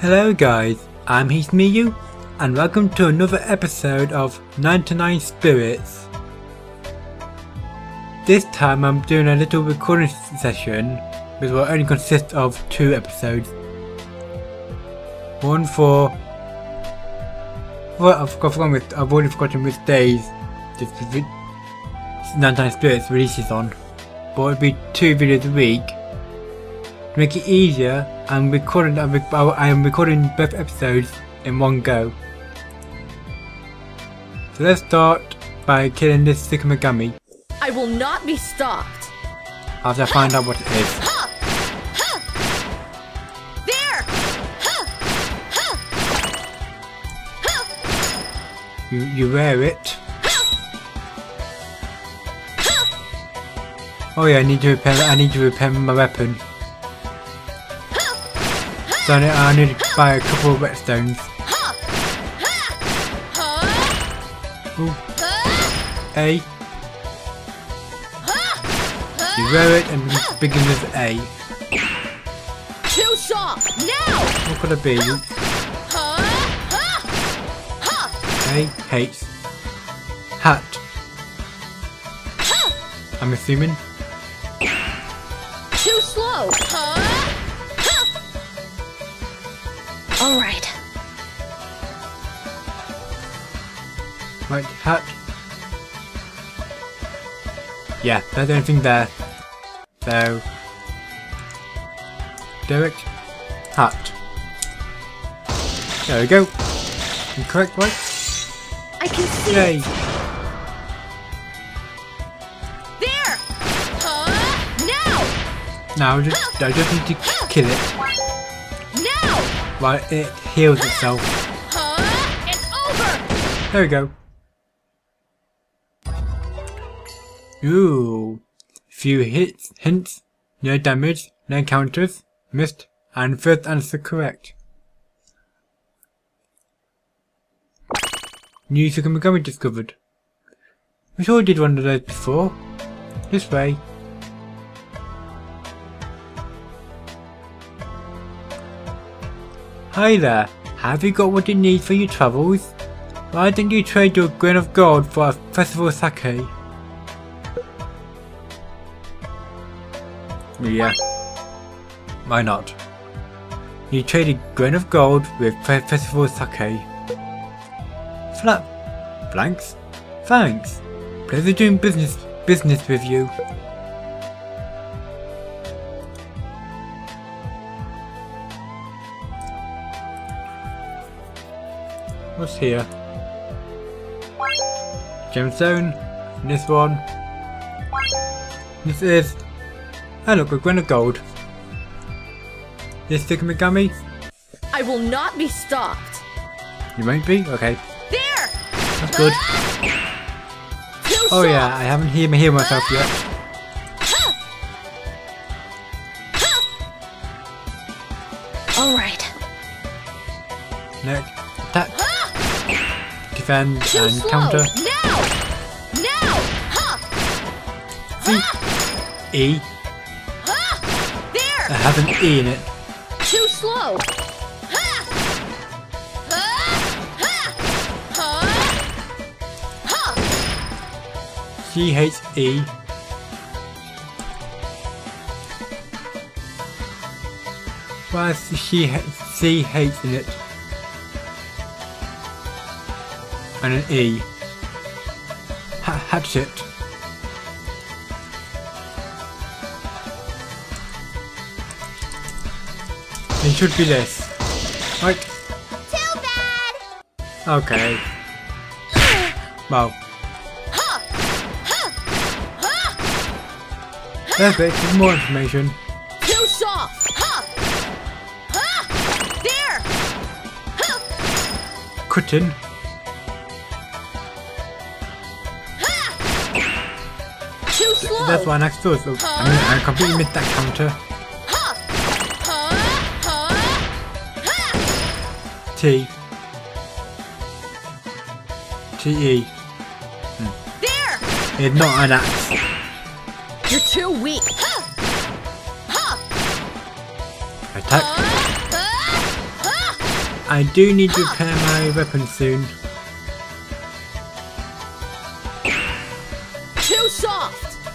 Hello guys, I'm Hesmiyu and welcome to another episode of 99 Spirits. This time I'm doing a little recording session which will only consist of two episodes. One for... Well, I've, forgotten with, I've already forgotten which days this 99 Spirits releases on, but it'll be two videos a week to make it easier, I'm recording. I'm, I am recording both episodes in one go. So let's start by killing this Tsukumogami. I will not be stopped. After I find out what it is. There. You you wear it. Oh yeah, I need to repair. I need to repair my weapon. So I need, I need to buy a couple of whetstones. Ooh. A. You wear it and begin with A. Too soft. Now. What could it be? A hates hat. I'm assuming. All right. Right, hat. Yeah, there's the only thing there. So, Derek, hat. There we go. Correct, right? I can see Yay! it. There. Now. Now I just, I just need to kill it While it heals itself. It's over. There we go. Ooh. Few hits, hints, no damage, no counters, missed, and first answer correct. New Tsukumogami discovered. We sure did one of those before. This way. Hi there, have you got what you need for your travels? Why don't you trade your grain of gold for a festival sake? Yeah. Why not? You trade a grain of gold with festival sake. Flat blanks? Thanks. Pleasure doing business business with you. What's here? Gemstone. This one. This is. Oh look, a grain of gold. This Tsukumogami? I will not be stopped. You won't be? Okay. There. That's good. Ah! Too Oh soft. yeah, I haven't healed myself yet. Defend Too and slow. counter. Now. Now. Ha. E. There. It has an E in it. Too slow. She hates E. Why is she C hates in it? And an E. Ha hatchet. It should be this. Right. Too bad. Okay. Well. Perfect, with more information. Too soft. There. Ha. Slow. That's why next door, so I mean I completely missed that counter. Ha. Ha. Ha. Ha. T. T E. There. It's not an axe. You're too weak. Attack. I do need to repair my weapon soon.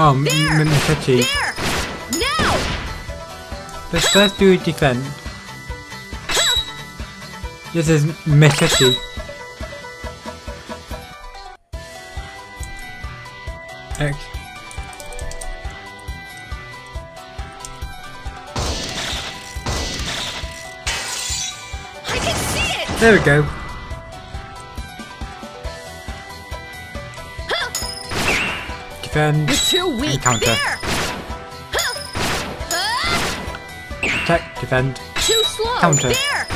Oh, There. m- machete. There. Now. Let's first do a defend. This is machete. X. I can see it. There we go. Defend. You're too weak. counter. There. Attack. Defend. Too slow. Counter. There.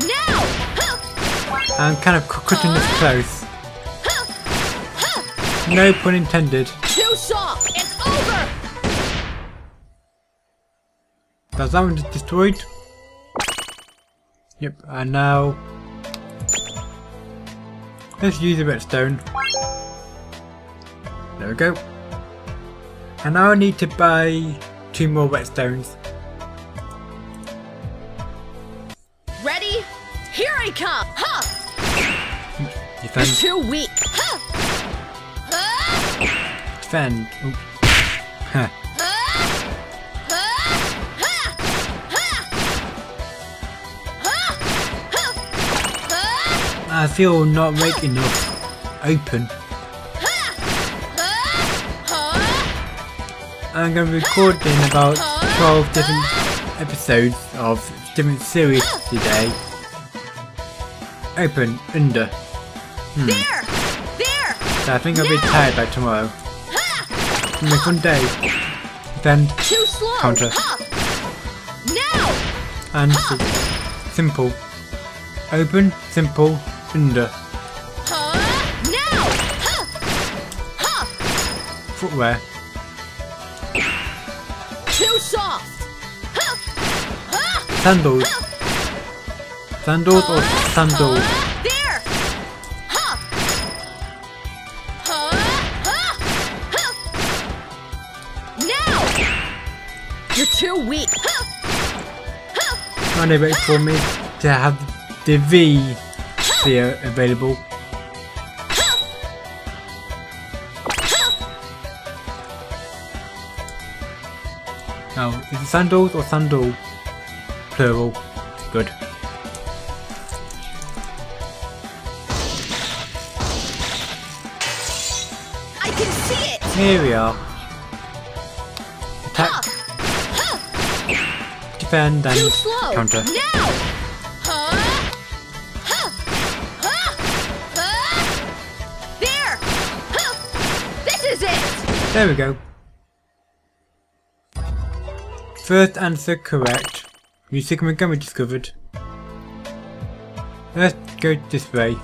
Now. I'm kind of cutting this close. No pun intended. Too soft. It's over. That's that one just destroyed. Yep, and now let's use a redstone. There we go. And now I need to buy two more redstones. Ready? Here I come. Huh! You're Defend, too weak. Ha! Ah! defend. Oops. Huh. I feel not make enough open. I'm going to be recording about 12 different episodes of different series today. Open, under. Hmm. There! There! So I think I'll be tired by tomorrow. Gonna be a fun day. Then, Too slow. Counter. Now! and simple. Open, simple, under. Ha! Now! Ha! Ha! Footwear. Sandals. Sandals or sandals? There! Now! You're too weak. Not able for me to have the V sphere available. Now, is it sandals or sandal? Plural. Good. I can see it. Here we are. Attack, defend, and counter. Now! Ha! There! This is it! There we go. First answer correct. New Tsukumogami discovered. Let's go this way.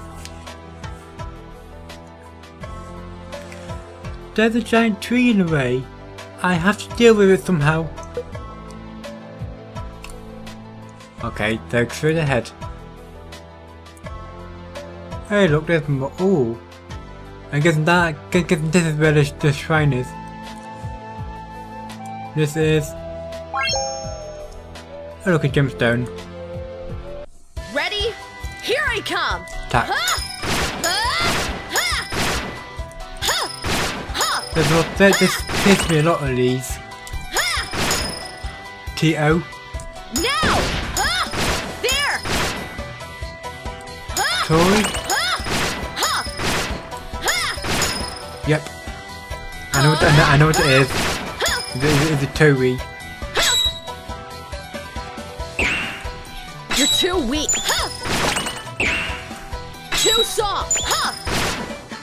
There's a giant tree in the way. I have to deal with it somehow. Okay, take straight ahead. Hey look, there's more. Ooh. I guess that, I guess this is where the, the shrine is. This is... Oh look, a gemstone. Ready? Here I come! Attack. There's a lot, there, this appears to be a lot of these. T.O. Now! Ha! There! Toy? Ha! Ha! Ha! Yep. I know what, I know, I know what it is. Ha! It is it's a Toei. Too weak. Ha! Too soft. Ha!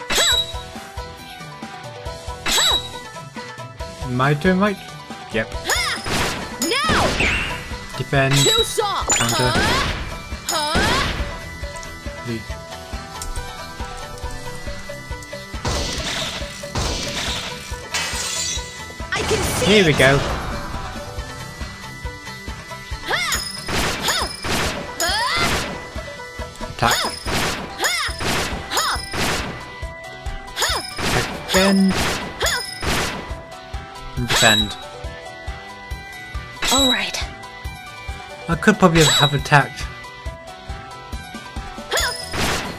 Ha! Ha! My turn, right? Yep. Now! Defend. Too soft. Counter. Ha! Ha! The- I can see Here we go. Alright. I could probably have attacked.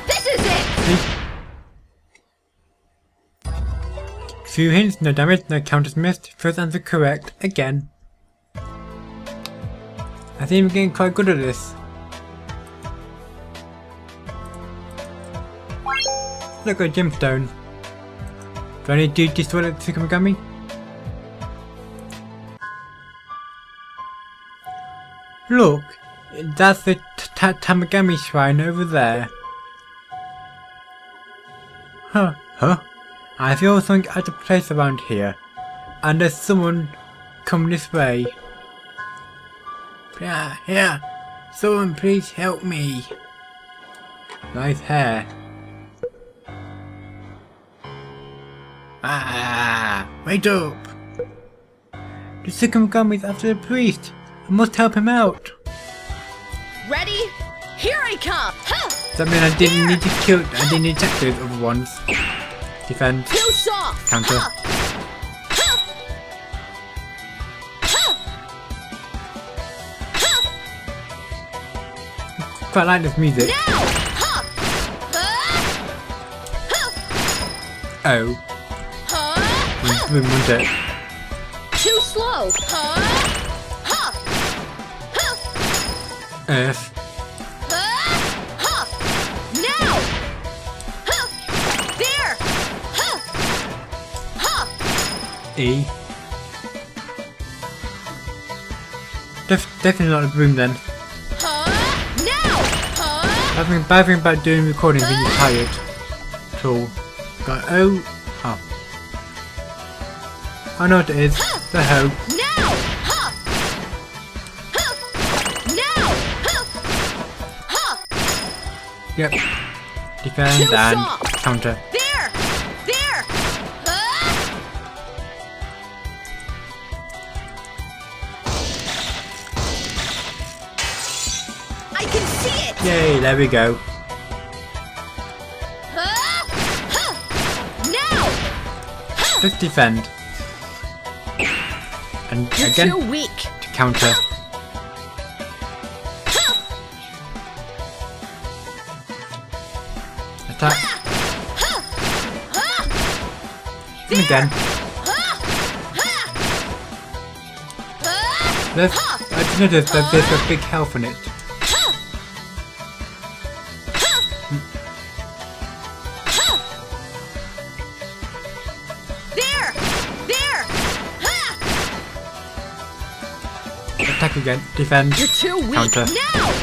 This is it! Few hints, no damage, no counters missed, first answer correct, again. I think I'm getting quite good at this. Look at gemstone. Do I need to destroy a gummy Look, that's the Tamagami shrine over there. Huh, huh? I feel something out of place around here. And there's someone coming this way. Yeah, yeah. Someone please help me. Nice hair. Ah, wait up. The Sycamore is after the priest. I must help him out. Ready? Here I come! Huh! Does that mean I didn't need to kill, I didn't need to attack those other ones? Defend. Too soft! Counter. Huh! Quite like this music. Now! Huh! Huh! Huh! Oh, we it. Too slow! Huh! Earth. E. Def definitely not a broom then. Huh! Bad thing, about doing recording when you're tired. All. Got oh oh. I know what it is. The hoe. Yep. Defend Too and soft. counter. There! There! Huh! I can see it! Yay, there we go. Huh? Huh! Now! Just defend. And You're again too weak! to counter. Attack. And again. There's, I noticed that there's a big health in it. There! There! Attack again. Defend. You're too weak! Counter. Now!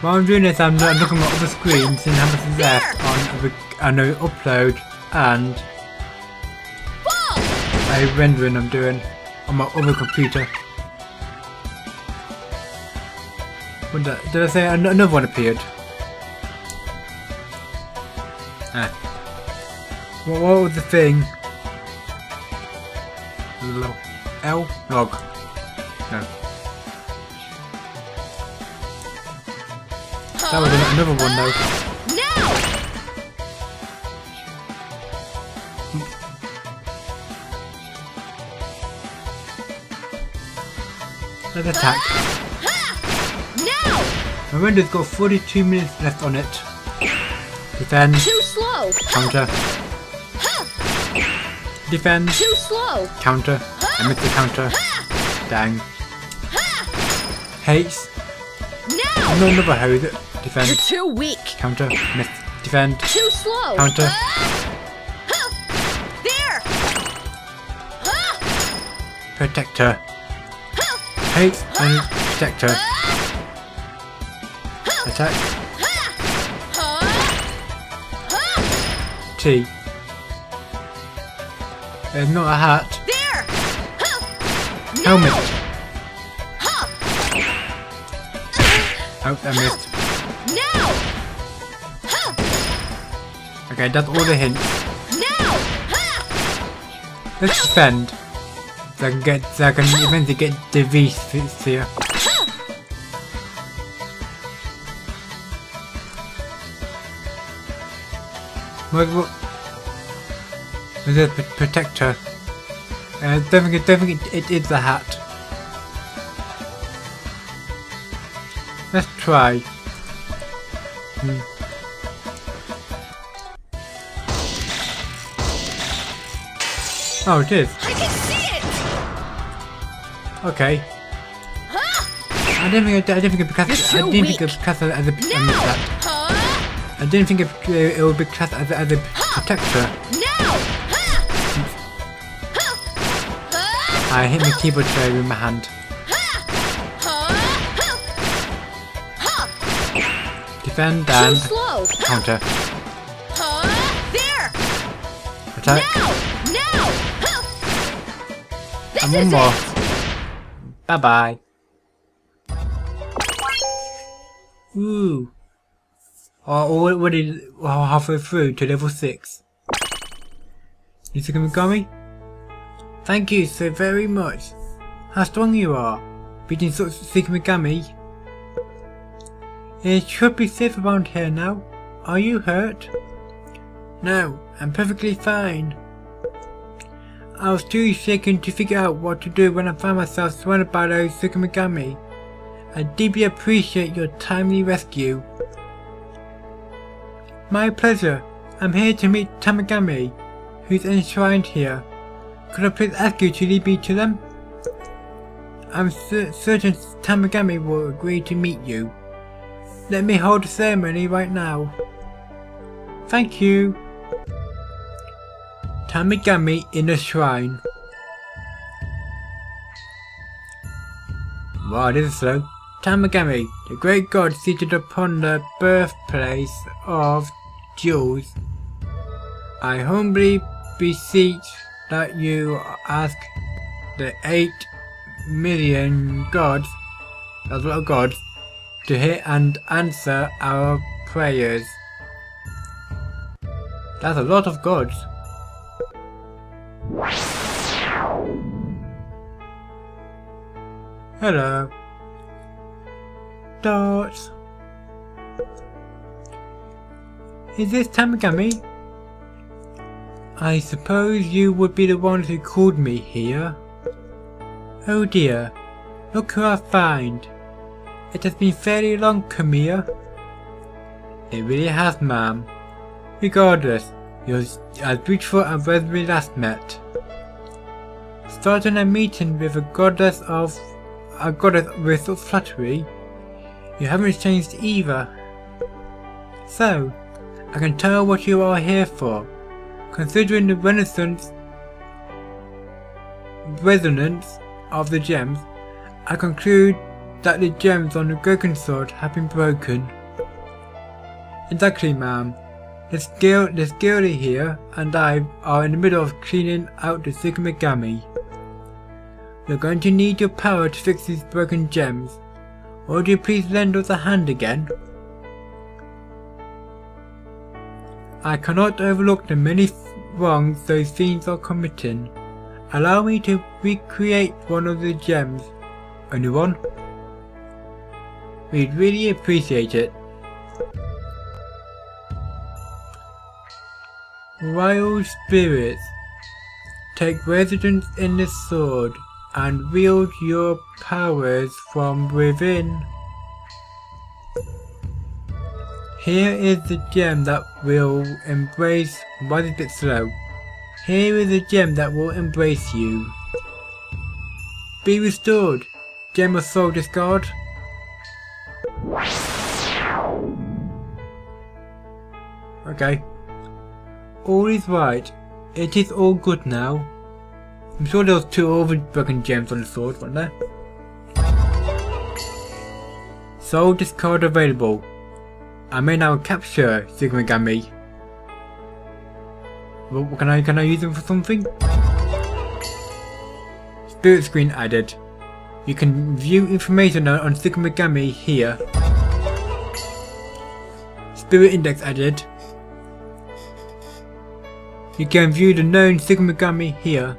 While I'm doing this, I'm, I'm looking at other screens and how much is left on the on the upload and a rendering I'm doing on my other computer. What did I say another one appeared? Ah. What, what was the thing? L? Log. No. That was another one though. Now! Let's attack. Now! My render's got 42 minutes left on it. Defend. Too slow! Counter. Defend. Too slow! Counter. I missed the counter. Dang. Hates. Now! No, another hose. You're too weak! Counter. Miss. Defend. Too slow! Counter. Uh, huh! There! Huh! Protector. Huh! Hates and protector. Uh, Attack. Huh! Huh! T. There's not a hat. There! Helmet. Huh! Oh, I missed. Okay, that's all the hints. Let's defend. So I can get, so I can eventually get the V sphere. What, what? Is it protector? Uh, don't think, don't think it, it is the hat. Let's try. Hmm. Oh, it is. I can see it! Okay. Huh! I didn't think it, I didn't think it because I didn't think weak. it because as a I Now! that. Huh? I didn't think it, it would be classed as, a- as a protector. Now! Ha! Ha! Ha! I hit my keyboard tray with my hand. Ha! Ha! Defend and! Counter. There! Attack. Now! And one more. Bye bye. Ooh. Oh, oh already well, oh, halfway through to level 6. Yusukamigami? Thank you so very much. How strong you are. Beating such Tsukumogami. It should be safe around here now. Are you hurt? No, I'm perfectly fine. I was too shaken to figure out what to do when I found myself surrounded by those Tsukumogami. I deeply appreciate your timely rescue. My pleasure. I'm here to meet Tamagami, who's enshrined here. Could I please ask you to lead me to them? I'm certain Tamagami will agree to meet you. Let me hold the ceremony right now. Thank you. Tamagami in the shrine. Wow, this is slow. Tamagami, the great god seated upon the birthplace of jewels. I humbly beseech that you ask the eight million gods, as well gods, to hear and answer our prayers. That's a lot of gods. Hello. Dots. Is this Tamagami? I suppose you would be the ones who called me here. Oh dear, look who I find. It has been fairly long, Camilla. It really has, ma'am. Regardless, you're as beautiful as when we last met. Starting a meeting with a goddess of a goddess with flattery, you haven't changed either. So, I can tell what you are here for. Considering the renaissance resonance of the gems, I conclude that the gems on the Goken sword have been broken. Exactly, ma'am. The skill, the skilly here and I are in the middle of cleaning out the Tsukumogami. We're going to need your power to fix these broken gems. Would you please lend us a hand again? I cannot overlook the many wrongs those fiends are committing. Allow me to recreate one of the gems. Only one? We'd really appreciate it. Wild spirits, take residence in this sword and wield your powers from within. Here is the gem that will embrace. Why is it slow? Here is a gem that will embrace you. Be restored, gem of soul discard. Okay. All is right. It is all good now. I'm sure there was two other broken gems on the sword, weren't there? Soul discard available. I may now capture Tsukumogami. Well, can I can I use them for something? Spirit screen added. You can view information on, on Tsukumogami here. Spirit index added. You can view the known Tsukumogami here.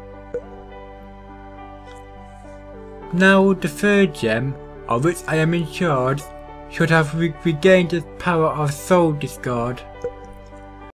Now the third gem, of which I am in charge, should have re regained its power of soul discard.